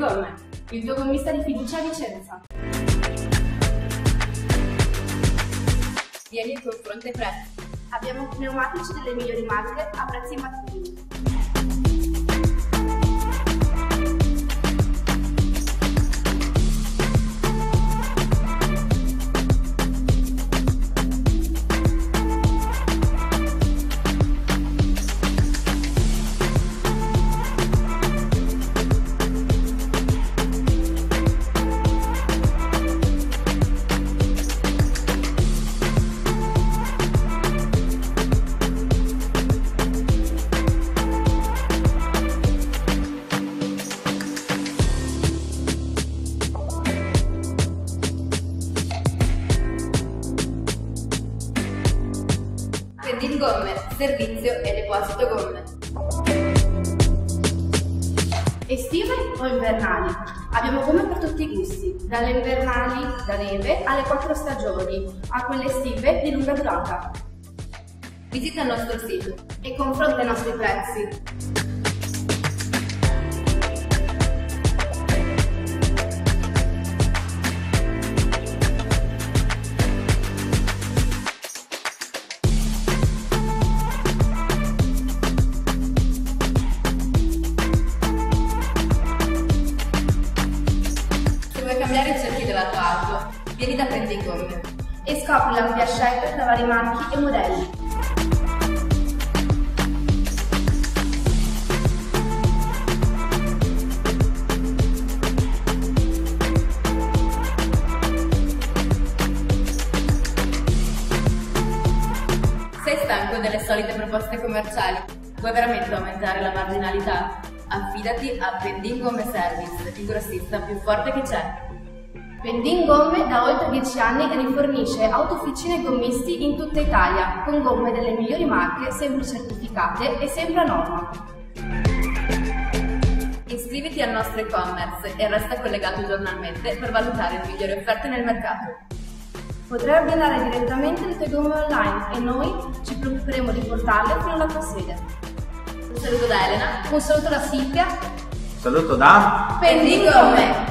Gomme, il tuo gommista di fiducia a Vicenza. Vieni il tuo fronte presto. Abbiamo pneumatici delle migliori marche a prezzi imbattibili. Gomme, servizio e deposito gomme. Estive o invernali? Abbiamo gomme per tutti i gusti, dalle invernali da neve alle quattro stagioni, a quelle estive di lunga durata. Visita il nostro sito. E confronta i nostri prezzi. Vieni da Pendin Gomme. E scopri l'ampia scelta tra vari marchi e modelli. Sei stanco delle solite proposte commerciali? Vuoi veramente aumentare la marginalità? Affidati a Pendin Gomme Service, il grossista più forte che c'è. Pendin Gomme da oltre 10 anni rifornisce autofficine e gommisti in tutta Italia, con gomme delle migliori marche, sempre certificate e sempre a norma. Iscriviti al nostro e-commerce e resta collegato giornalmente per valutare le migliori offerte nel mercato. Potrai ordinare direttamente le tue gomme online e noi ci preoccuperemo di portarle fino alla tua sede. Un saluto da Elena. Un saluto da Silvia. Saluto da Pendin Gomme!